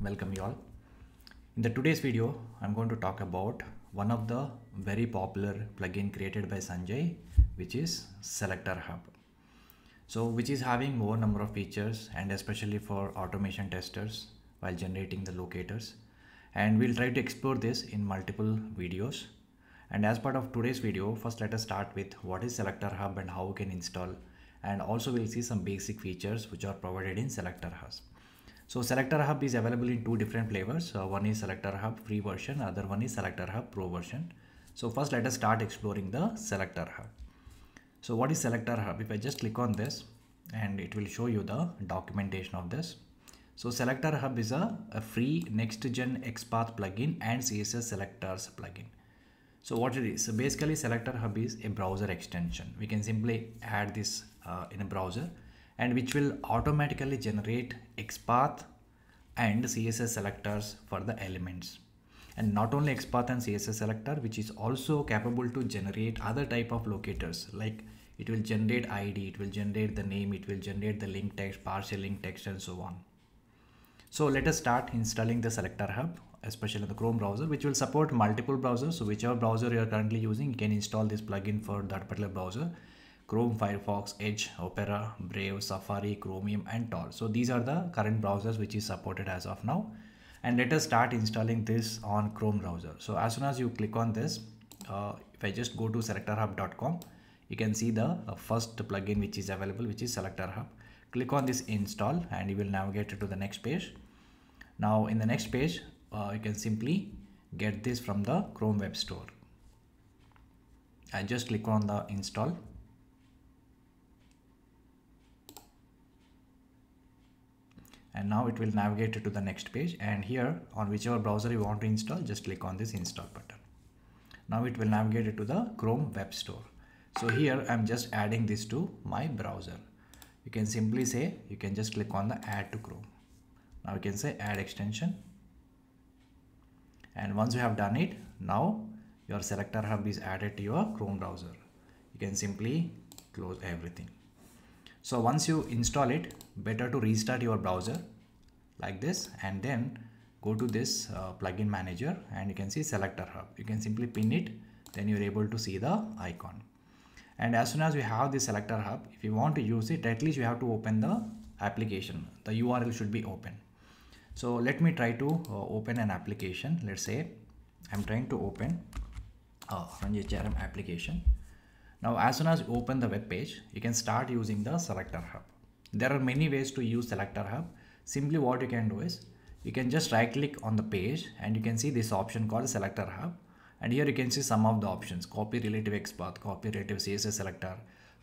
welcome you all. In the today's video, I'm going to talk about one of the very popular plugin created by Sanjay, which is Selector Hub. So which is having more number of features and especially for automation testers while generating the locators. And we'll try to explore this in multiple videos. And as part of today's video, first let us start with what is Selector Hub and how we can install. And also we'll see some basic features which are provided in Selector Hub. So Selector Hub is available in two different flavors. Uh, one is Selector Hub free version, other one is Selector Hub Pro version. So first let us start exploring the Selector Hub. So what is Selector Hub? If I just click on this and it will show you the documentation of this. So Selector Hub is a, a free next gen XPath plugin and CSS selectors plugin. So what it is, so basically Selector Hub is a browser extension. We can simply add this uh, in a browser and which will automatically generate XPath and CSS selectors for the elements. And not only XPath and CSS selector, which is also capable to generate other type of locators, like it will generate ID, it will generate the name, it will generate the link text, partial link text, and so on. So let us start installing the Selector Hub, especially in the Chrome browser, which will support multiple browsers. So whichever browser you are currently using, you can install this plugin for that particular browser Chrome, Firefox, Edge, Opera, Brave, Safari, Chromium and Tor. So these are the current browsers which is supported as of now. And let us start installing this on Chrome browser. So as soon as you click on this, uh, if I just go to selectorhub.com, you can see the uh, first plugin which is available, which is Selector Hub. Click on this install and you will navigate to the next page. Now in the next page, uh, you can simply get this from the Chrome Web Store. I just click on the install and now it will navigate to the next page. And here on whichever browser you want to install just click on this install button. Now it will navigate it to the chrome web store. So here i'm just adding this to my browser. You can simply say you can just click on the add to chrome. Now you can say add extension. And once you have done it now your selector hub is added to your chrome browser. You can simply close everything so once you install it, better to restart your browser like this and then go to this uh, plugin manager and you can see selector hub. You can simply pin it, then you're able to see the icon. And as soon as we have the selector hub, if you want to use it, at least you have to open the application. The URL should be open. So let me try to uh, open an application. Let's say I'm trying to open uh, Ranjit application now, as soon as you open the web page, you can start using the selector hub. There are many ways to use selector hub. Simply what you can do is you can just right click on the page and you can see this option called selector hub. And here you can see some of the options, copy relative XPath, copy relative CSS selector,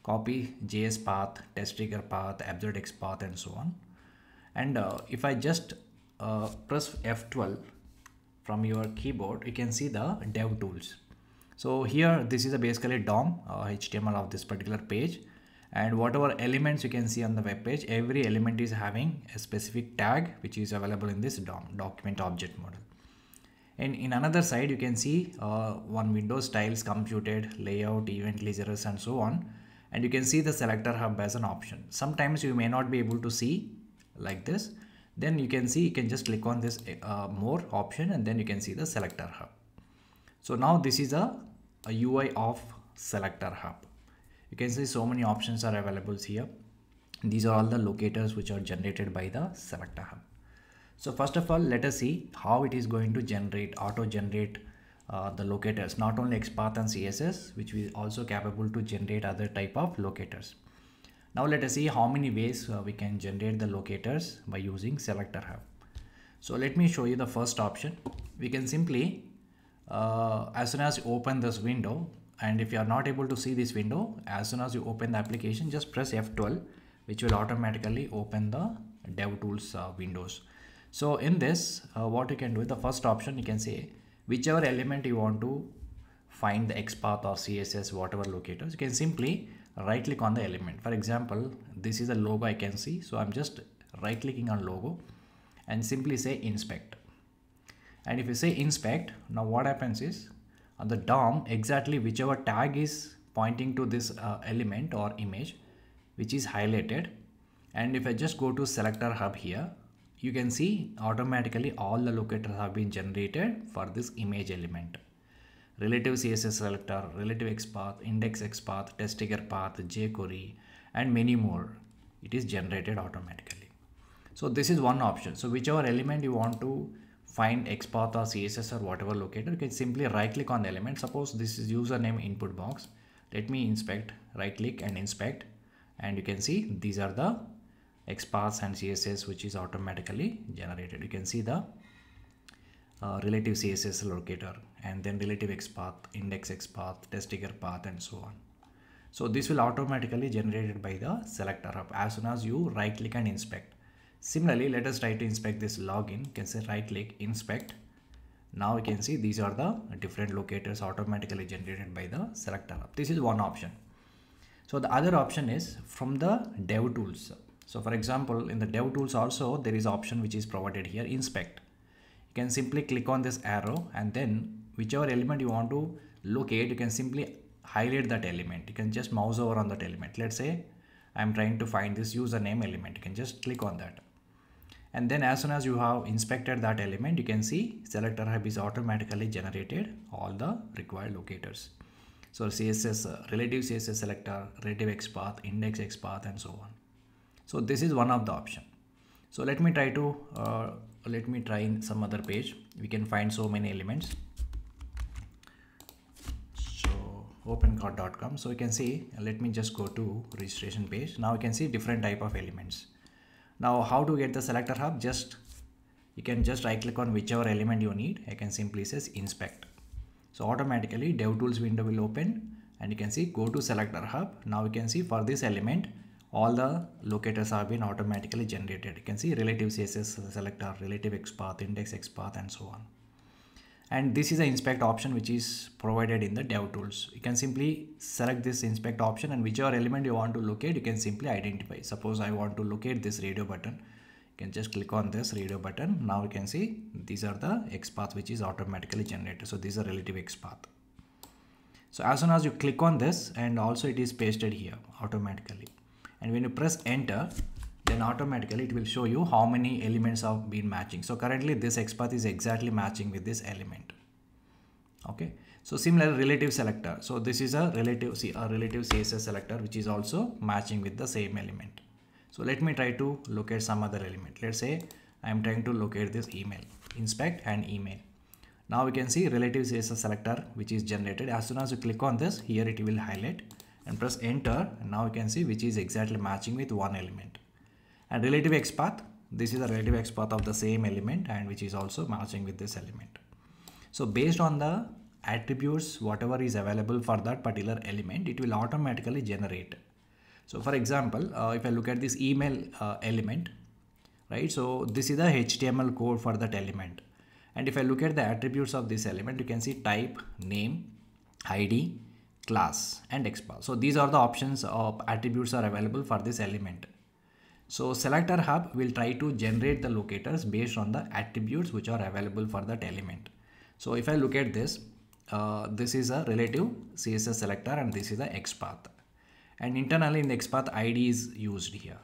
copy JS path, testRigor path, absurd XPath and so on. And uh, if I just uh, press F12 from your keyboard, you can see the dev tools so here this is a basically DOM uh, HTML of this particular page and whatever elements you can see on the web page every element is having a specific tag which is available in this DOM document object model. And in another side you can see uh, one window styles computed layout event listeners and so on and you can see the selector hub as an option. Sometimes you may not be able to see like this then you can see you can just click on this uh, more option and then you can see the selector hub. So now this is a, a UI of selector hub. You can see so many options are available here. These are all the locators which are generated by the selector hub. So first of all, let us see how it is going to generate, auto generate uh, the locators, not only XPath and CSS, which is also capable to generate other type of locators. Now let us see how many ways uh, we can generate the locators by using selector hub. So let me show you the first option. We can simply uh, as soon as you open this window and if you are not able to see this window as soon as you open the application just press F12 which will automatically open the DevTools uh, windows. So in this uh, what you can do the first option you can say whichever element you want to find the XPath or CSS whatever locators you can simply right click on the element. For example this is a logo I can see so I'm just right clicking on logo and simply say inspect and if you say inspect now what happens is on the DOM exactly whichever tag is pointing to this uh, element or image which is highlighted and if I just go to selector hub here you can see automatically all the locators have been generated for this image element. Relative css selector relative xpath index xpath testRigor path jquery and many more. It is generated automatically. So this is one option. So whichever element you want to find xpath or css or whatever locator you can simply right click on the element suppose this is username input box let me inspect right click and inspect and you can see these are the XPaths and CSS which is automatically generated. You can see the uh, relative CSS locator and then relative XPath, index XPath, testRigor path and so on. So this will automatically generated by the selector hub as soon as you right click and inspect. Similarly, let us try to inspect this login. You can say right click, inspect. Now you can see these are the different locators automatically generated by the selector. This is one option. So the other option is from the dev tools. So for example, in the dev tools also there is option which is provided here inspect. You can simply click on this arrow and then whichever element you want to locate, you can simply highlight that element. You can just mouse over on that element. Let's say I'm trying to find this username element. You can just click on that. And then as soon as you have inspected that element, you can see selector hub is automatically generated all the required locators. So CSS, uh, relative CSS selector, relative XPath, index XPath and so on. So this is one of the option. So let me try to uh, let me try in some other page. We can find so many elements. So opencart.com so you can see let me just go to registration page. Now you can see different type of elements now how to get the selector hub just you can just right click on whichever element you need I can simply says inspect so automatically DevTools window will open and you can see go to selector hub now you can see for this element all the locators have been automatically generated. You can see relative CSS selector, relative XPath, index XPath and so on. And this is the inspect option which is provided in the dev tools. You can simply select this inspect option and whichever element you want to locate, you can simply identify. Suppose I want to locate this radio button. You can just click on this radio button. Now you can see these are the XPath which is automatically generated. So these are relative XPath. So as soon as you click on this and also it is pasted here automatically and when you press enter then automatically it will show you how many elements have been matching. So currently this XPath is exactly matching with this element. Okay? So similar relative selector. So this is a relative see a relative css selector which is also matching with the same element. So let me try to locate some other element. Let's say i am trying to locate this email inspect and email. Now we can see relative css selector which is generated. As soon as you click on this here it will highlight and press enter. And now you can see which is exactly matching with one element and relative XPath this is the relative XPath of the same element and which is also matching with this element so based on the attributes whatever is available for that particular element it will automatically generate so for example uh, if I look at this email uh, element right so this is the HTML code for that element and if I look at the attributes of this element you can see type name ID class and XPath. So these are the options of attributes are available for this element. So selector hub will try to generate the locators based on the attributes which are available for that element. So if I look at this, uh, this is a relative CSS selector and this is the XPath. And internally in the XPath ID is used here.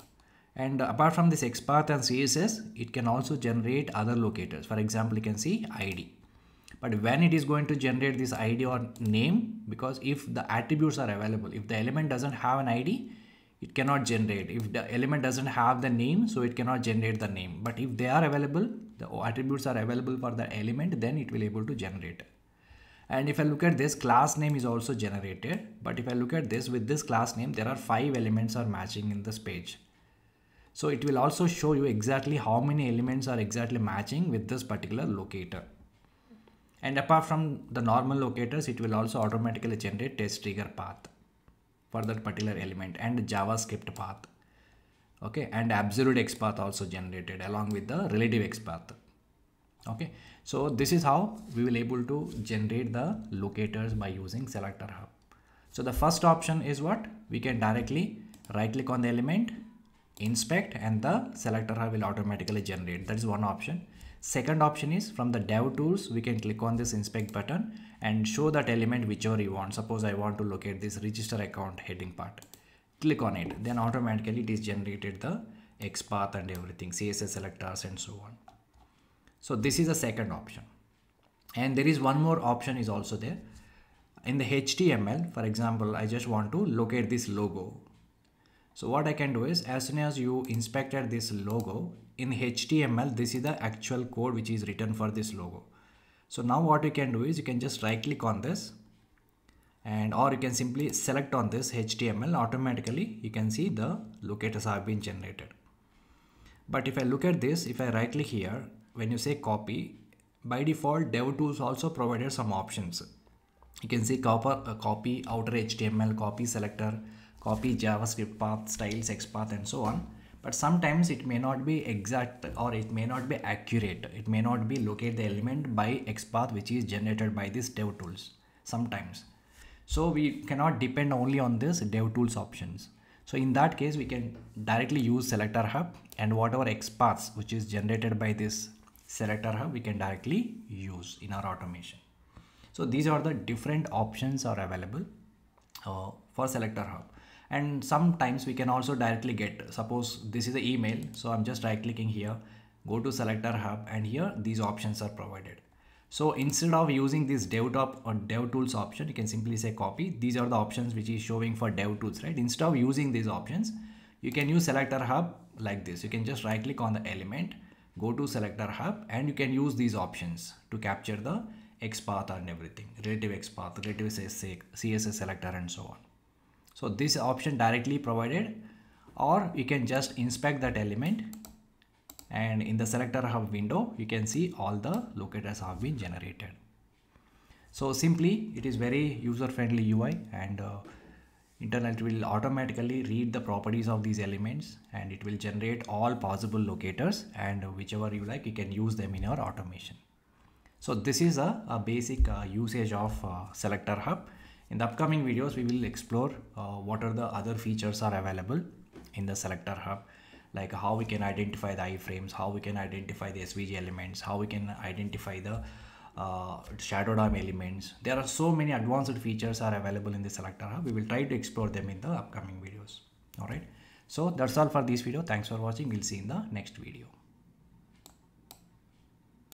And apart from this XPath and CSS, it can also generate other locators. For example, you can see ID but when it is going to generate this id or name because if the attributes are available if the element doesn't have an id it cannot generate. If the element doesn't have the name so it cannot generate the name. But if they are available the attributes are available for the element then it will able to generate. And if I look at this class name is also generated. But if I look at this with this class name there are five elements are matching in this page. So it will also show you exactly how many elements are exactly matching with this particular locator. And apart from the normal locators, it will also automatically generate testRigor path for that particular element and JavaScript path. Okay, and absolute XPath also generated along with the relative XPath. Okay, so this is how we will able to generate the locators by using selector hub. So the first option is what? We can directly right click on the element, inspect and the selector hub will automatically generate. That is one option. Second option is from the dev tools, we can click on this inspect button and show that element whichever you want. Suppose I want to locate this register account heading part. Click on it, then automatically it is generated the XPath and everything, CSS selectors and so on. So this is the second option. And there is one more option is also there. In the HTML, for example, I just want to locate this logo. So what I can do is as soon as you inspected this logo in HTML, this is the actual code which is written for this logo. So now what you can do is you can just right click on this and or you can simply select on this HTML automatically you can see the locators have been generated. But if I look at this, if I right click here, when you say copy, by default DevTools also provided some options. You can see copy, uh, copy outer HTML, copy selector, copy JavaScript path, styles, XPath and so on. But sometimes it may not be exact or it may not be accurate. It may not be locate the element by XPath which is generated by this DevTools sometimes. So we cannot depend only on this DevTools options. So in that case, we can directly use selector hub and whatever XPaths which is generated by this selector hub, we can directly use in our automation. So these are the different options are available uh, for selector hub. And sometimes we can also directly get, suppose this is the email. So I'm just right clicking here, go to selector hub and here these options are provided. So instead of using this DevTop or DevTools option, you can simply say copy. These are the options which is showing for DevTools, right? Instead of using these options, you can use selector hub like this. You can just right click on the element, go to selector hub and you can use these options to capture the XPath and everything, relative XPath, relative CSS selector and so on. So this option directly provided or you can just inspect that element. And in the selector hub window you can see all the locators have been generated. So simply it is very user friendly UI and uh, internet will automatically read the properties of these elements and it will generate all possible locators and whichever you like you can use them in your automation. So this is a, a basic uh, usage of uh, selector hub in the upcoming videos we will explore uh, what are the other features are available in the selector hub like how we can identify the iframes, how we can identify the SVG elements, how we can identify the uh, shadow DOM elements. There are so many advanced features are available in the selector hub. We will try to explore them in the upcoming videos. All right. So that's all for this video. Thanks for watching. We'll see in the next video.